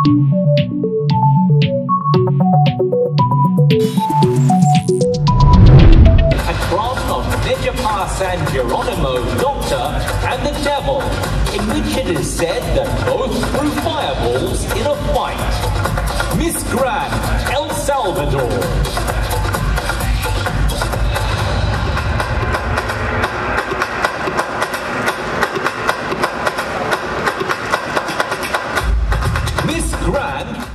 A cross of Nejapa San Geronimo, Doctor, and the Devil, in which it is said that both threw fireballs in a fight. Miss Grand, El Salvador. Miss Grand